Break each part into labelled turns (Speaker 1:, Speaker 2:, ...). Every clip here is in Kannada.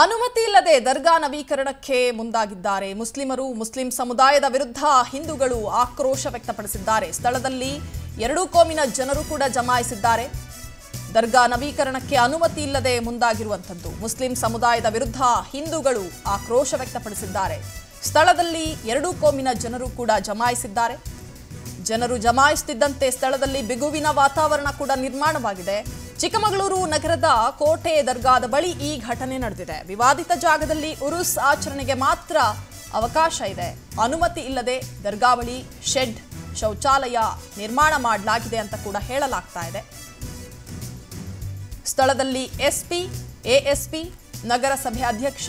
Speaker 1: ಅನುಮತಿ ಇಲ್ಲದೆ ದರ್ಗಾ ನವೀಕರಣಕ್ಕೆ ಮುಂದಾಗಿದ್ದಾರೆ. ಮುಸ್ಲಿಮರು ಮುಸ್ಲಿಂ ಸಮುದಾಯದ ವಿರುದ್ಧ ಹಿಂದೂಗಳು ಆಕ್ರೋಶ ವ್ಯಕ್ತಪಡಿಸಿದ್ದಾರೆ. ಸ್ಥಳದಲ್ಲಿ ಎರಡೂ ಕೋಮಿನ ಜನರು ಕೂಡ ಜಮಾಯಿಸಿದ್ದಾರೆ. ದರ್ಗಾ ನವೀಕರಣಕ್ಕೆ ಅನುಮತಿ ಇಲ್ಲದೆ ಮುಂದಾಗಿರುವಂಥದ್ದು. ಮುಸ್ಲಿಂ ಸಮುದಾಯದ ವಿರುದ್ಧ ಹಿಂದೂಗಳು ಆಕ್ರೋಶ ವ್ಯಕ್ತಪಡಿಸಿದ್ದಾರೆ. ಸ್ಥಳದಲ್ಲಿ ಎರಡೂ ಕೋಮಿನ ಜನರು ಕೂಡ ಜಮಾಯಿಸಿದ್ದಾರೆ. ಜನರು ಜಮಾಯಿಸುತ್ತಿದ್ದಂತೆ ಸ್ಥಳದಲ್ಲಿ ಬಿಗುವಿನ ವಾತಾವರಣ ಕೂಡ ನಿರ್ಮಾಣವಾಗಿದೆ. ಚಿಕ್ಕಮಗಳೂರು ನಗರದ ಕೋಟೆ ದರ್ಗಾದ ಬಳಿ ಈ ಘಟನೆ ನಡೆದಿದೆ. ವಿವಾದಿತ ಜಾಗದಲ್ಲಿ ಉರುಸ್ ಆಚರಣೆಗೆ ಮಾತ್ರ ಅವಕಾಶ ಇದೆ. ಅನುಮತಿ ಇಲ್ಲದೆ ದರ್ಗಾವಳಿ, ಶೆಡ್, ಶೌಚಾಲಯ ನಿರ್ಮಾಣ ಮಾಡಲಾಗಿದೆ ಅಂತ ಕೂಡ ಹೇಳಲಾಗ್ತಾ ಇದೆ. ಸ್ಥಳದಲ್ಲಿ ಎಸ್ಪಿ, ಎಎಸ್ಪಿ, ನಗರಸಭೆ ಅಧ್ಯಕ್ಷ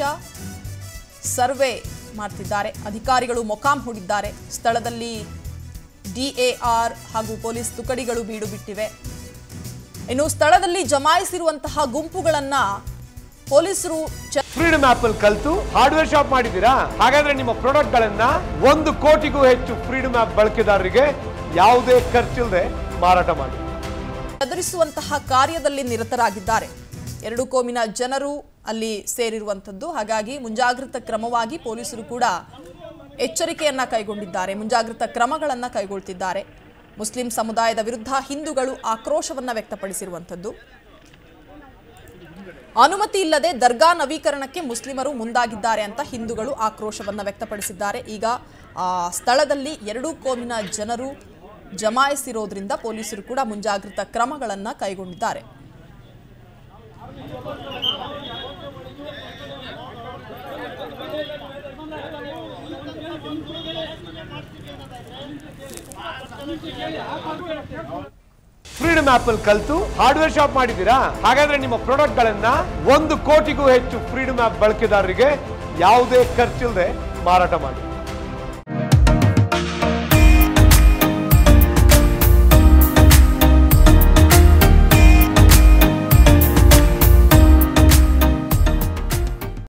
Speaker 1: ಸರ್ವೆ ಮಾಡ್ತಿದ್ದಾರೆ. ಅಧಿಕಾರಿಗಳು ಮೊಕಾಂ ಹೂಡಿದ್ದಾರೆ. ಸ್ಥಳದಲ್ಲಿ ಡಿಎಆರ್ ಹಾಗೂ ಪೊಲೀಸ್ ತುಕಡಿಗಳು ಬೀಡು ಬಿಟ್ಟಿವೆ ಇನ್ನು ಸ್ಥಳದಲ್ಲಿ ಜಮಾಯಿಸಿರುವಂತಹ ಗುಂಪುಗಳನ್ನ ಪೊಲೀಸರು
Speaker 2: ಫ್ರೀಡಮ್ ಆಪ್ ಅಲ್ಲಿ ಕಲ್ತು ಹಾರ್ಡ್ವೇರ್ ಶಾಪ್ ಮಾಡಿದ್ದೀರಾ? ಹಾಗಾದ್ರೆ ನಿಮ್ಮ ಪ್ರಾಡಕ್ಟ್ ಗಳನ್ನ ಒಂದು ಕೋಟಿಗೂ ಹೆಚ್ಚು ಫ್ರೀಡಮ್ ಆಪ್ ಬಳಕೆದಾರರಿಗೆ ಯಾವುದೇ ಖರ್ಚಿಲ್ಲದೆ ಮಾರಾಟ ಮಾಡಿ.
Speaker 1: ಎದುರಿಸುವಂತಹ ಕಾರ್ಯದಲ್ಲಿ ನಿರತರಾಗಿದ್ದಾರೆ. ಎರಡು ಕೋಮಿನ ಜನರು ಅಲ್ಲಿ ಸೇರಿರುವಂಥದ್ದು. ಹಾಗಾಗಿ ಮುಂಜಾಗ್ರತಾ ಕ್ರಮವಾಗಿ ಪೊಲೀಸರು ಕೂಡ ಎಚ್ಚರಿಕೆಯನ್ನ ಕೈಗೊಂಡಿದ್ದಾರೆ. ಮುಂಜಾಗ್ರತಾ ಕ್ರಮಗಳನ್ನ ಕೈಗೊಳ್ತಿದ್ದಾರೆ. ಮುಸ್ಲಿಂ ಸಮುದಾಯದ ವಿರುದ್ಧ ಹಿಂದೂಗಳು ಆಕ್ರೋಶವನ್ನು ವ್ಯಕ್ತಪಡಿಸಿರುವಂಥದ್ದು. ಅನುಮತಿ ಇಲ್ಲದೆ ದರ್ಗಾ ನವೀಕರಣಕ್ಕೆ ಮುಸ್ಲಿಮರು ಮುಂದಾಗಿದ್ದಾರೆ ಅಂತ ಹಿಂದೂಗಳು ಆಕ್ರೋಶವನ್ನು ವ್ಯಕ್ತಪಡಿಸಿದ್ದಾರೆ. ಈಗ ಆ ಸ್ಥಳದಲ್ಲಿ ಎರಡೂ ಕೋಮಿನ ಜನರು ಜಮಾಯಿಸಿರೋದ್ರಿಂದ ಪೊಲೀಸರು ಕೂಡ ಮುಂಜಾಗ್ರತಾ ಕ್ರಮಗಳನ್ನು ಕೈಗೊಂಡಿದ್ದಾರೆ.
Speaker 2: ಫ್ರೀಡಮ್ ಆಪ್ ಅಲ್ಲಿ ಕಲ್ತು ಹಾರ್ಡ್ವೇರ್ ಶಾಪ್ ಮಾಡಿದ್ದೀರಾ? ಹಾಗಾದ್ರೆ ನಿಮ್ಮ ಪ್ರಾಡಕ್ಟ್ ಗಳನ್ನ ಒಂದು ಕೋಟಿಗೂ ಹೆಚ್ಚು ಫ್ರೀಡಮ್ ಆಪ್ ಬಳಕೆದಾರರಿಗೆ ಯಾವುದೇ ಖರ್ಚಿಲ್ಲದೆ ಮಾರಾಟ ಮಾಡಿ.